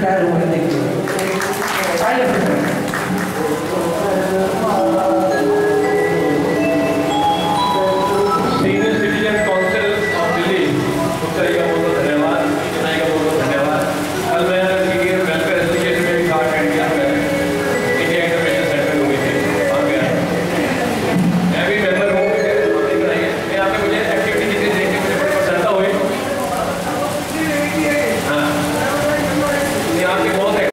cantar uma